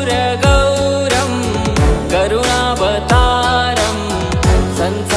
कर्पूरगौरं करुणावतारं sons